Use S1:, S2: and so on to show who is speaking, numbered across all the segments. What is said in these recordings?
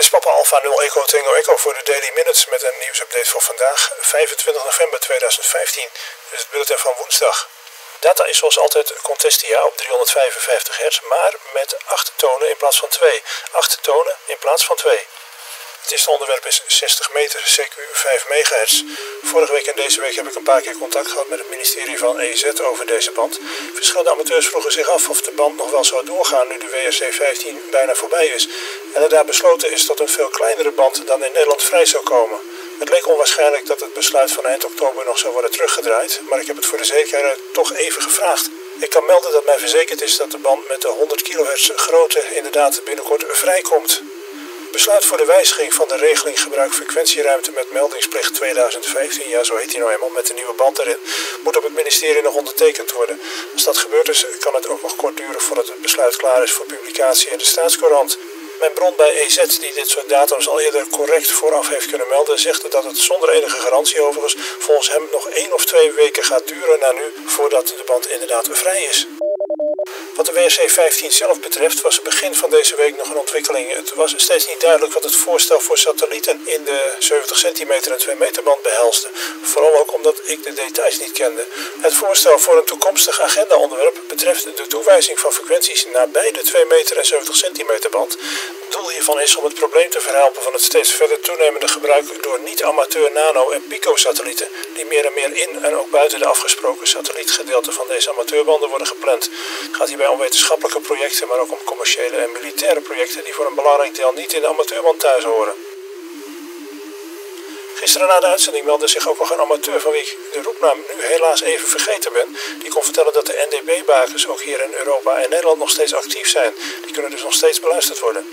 S1: Alfa Alfa 0 Eco Tango Eco voor de Daily Minutes met een nieuwsupdate voor vandaag, 25 november 2015. Dit is het bulletin van woensdag. Data is zoals altijd Contestia op 355 hertz, maar met 8 tonen in plaats van 2. 8 tonen in plaats van 2. Het eerste onderwerp is 60 meter, CQ 5 MHz. Vorige week en deze week heb ik een paar keer contact gehad met het ministerie van EZ over deze band. Verschillende amateurs vroegen zich af of de band nog wel zou doorgaan nu de WRC 15 bijna voorbij is. En er daar besloten is dat een veel kleinere band dan in Nederland vrij zou komen. Het leek onwaarschijnlijk dat het besluit van eind oktober nog zou worden teruggedraaid, maar ik heb het voor de zekerheid toch even gevraagd. Ik kan melden dat mij verzekerd is dat de band met de 100 kHz grootte inderdaad binnenkort vrijkomt. Besluit voor de wijziging van de regeling gebruik frequentieruimte met meldingsplicht 2015, ja zo heet die nou eenmaal met de nieuwe band erin, moet op het ministerie nog ondertekend worden. Als dat gebeurd is, kan het ook nog kort duren voordat het besluit klaar is voor publicatie in de staatscourant. Mijn bron bij EZ, die dit soort datums al eerder correct vooraf heeft kunnen melden, zegt dat het zonder enige garantie overigens volgens hem nog één of twee weken gaat duren na nu voordat de band inderdaad vrij is. Wat de WRC 15 zelf betreft was het begin van deze week nog een ontwikkeling. Het was steeds niet duidelijk wat het voorstel voor satellieten in de 70 centimeter en 2 meter band behelste. Vooral ook omdat ik de details niet kende. Het voorstel voor een toekomstig agendaonderwerp betreft de toewijzing van frequenties naar beide 2 meter en 70 centimeter band. Het doel hiervan is om het probleem te verhelpen van het steeds verder toenemende gebruik door niet-amateur nano- en pico-satellieten, die meer en meer in en ook buiten de afgesproken satellietgedeelte van deze amateurbanden worden gepland. Gaat hierbij om wetenschappelijke projecten, maar ook om commerciële en militaire projecten die voor een belangrijk deel niet in de amateurband thuis horen. Gisteren na de uitzending meldde zich ook nog een amateur van wie ik de roepnaam nu helaas even vergeten ben. Die kon vertellen dat de NDB-bakens ook hier in Europa en Nederland nog steeds actief zijn. Die kunnen dus nog steeds beluisterd worden.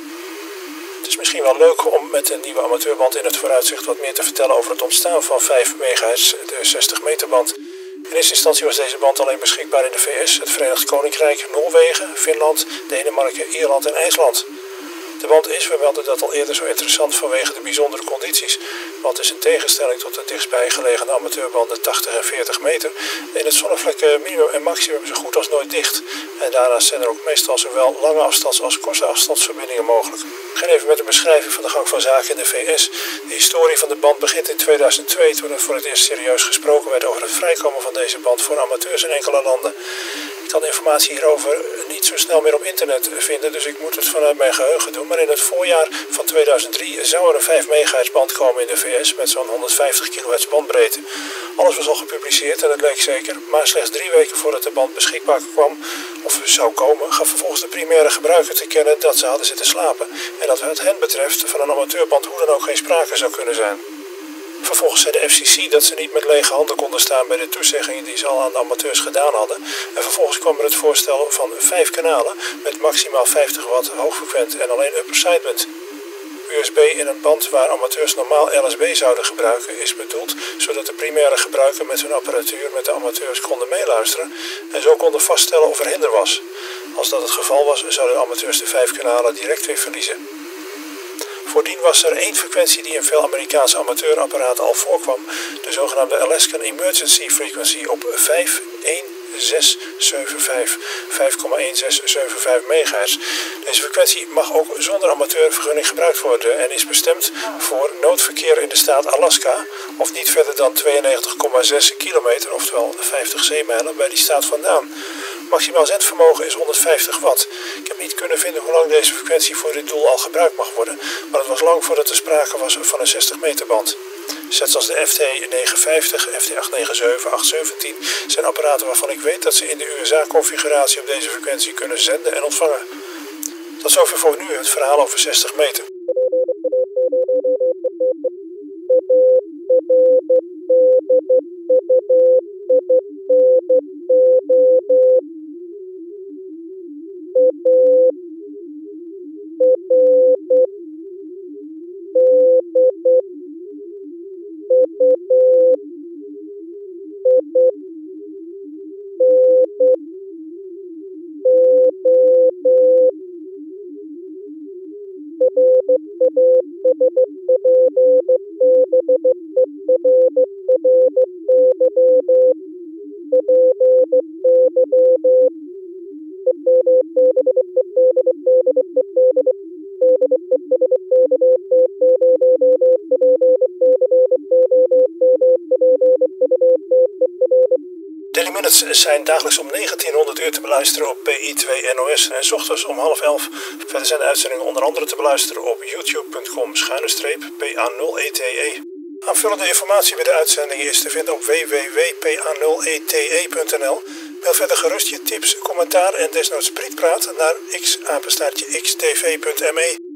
S1: Het is misschien wel leuk om met een nieuwe amateurband in het vooruitzicht wat meer te vertellen over het ontstaan van 5 MHz, de 60 meter band. In eerste instantie was deze band alleen beschikbaar in de VS, het Verenigd Koninkrijk, Noorwegen, Finland, Denemarken, Ierland en IJsland. De band is, we melden dat al eerder, zo interessant vanwege de bijzondere condities. Want is in tegenstelling tot de dichtstbij gelegen amateurbanden 80 en 40 meter, in het zonnevlek minimum en maximum zo goed als nooit dicht. En daarnaast zijn er ook meestal zowel lange afstands- als korte afstandsverbindingen mogelijk. Ik begin even met een beschrijving van de gang van zaken in de VS. De historie van de band begint in 2002 toen er voor het eerst serieus gesproken werd over het vrijkomen van deze band voor amateurs in enkele landen. Ik kan informatie hierover niet zo snel meer op internet vinden, dus ik moet het vanuit mijn geheugen doen. Maar in het voorjaar van 2003 zou er een 5 MHz band komen in de VS met zo'n 150 kHz bandbreedte. Alles was al gepubliceerd en dat leek zeker, maar slechts drie weken voordat de band beschikbaar kwam, of zou komen, gaf vervolgens de primaire gebruiker te kennen dat ze hadden zitten slapen. En dat wat hen betreft van een amateurband hoe dan ook geen sprake zou kunnen zijn. Vervolgens zei de FCC dat ze niet met lege handen konden staan bij de toezeggingen die ze al aan de amateurs gedaan hadden. En vervolgens kwam er het voorstel van vijf kanalen met maximaal 50 watt hoogfrequent en alleen upper sideband. USB in een band waar amateurs normaal LSB zouden gebruiken is bedoeld zodat de primaire gebruiker met hun apparatuur met de amateurs konden meeluisteren en zo konden vaststellen of er hinder was. Als dat het geval was, zouden de amateurs de vijf kanalen direct weer verliezen. Voordien was er één frequentie die in veel Amerikaanse amateurapparaten al voorkwam, de zogenaamde Alaskan Emergency Frequency op 51675, 5,1675 MHz. Deze frequentie mag ook zonder amateurvergunning gebruikt worden en is bestemd voor noodverkeer in de staat Alaska of niet verder dan 92,6 kilometer, oftewel 50 zeemijlen, bij die staat vandaan. Maximaal zendvermogen is 150 watt. Ik heb niet kunnen vinden hoe lang deze frequentie voor dit doel al gebruikt mag worden, maar het was lang voordat er sprake was van een 60 meter band. Sets als de FT950, FT897, 817 zijn apparaten waarvan ik weet dat ze in de USA-configuratie op deze frequentie kunnen zenden en ontvangen. Tot zover voor nu het verhaal over 60 meter. ze zijn dagelijks om 1900 uur te beluisteren op PI2 NOS en s ochtends om half elf. Verder zijn de uitzendingen onder andere te beluisteren op youtube.com PA0ETE. Aanvullende informatie bij de uitzendingen is te vinden op www.pa0ete.nl. Mail verder gerust je tips, commentaar en desnoods prietpraat naar xapenstaartje xtv.me.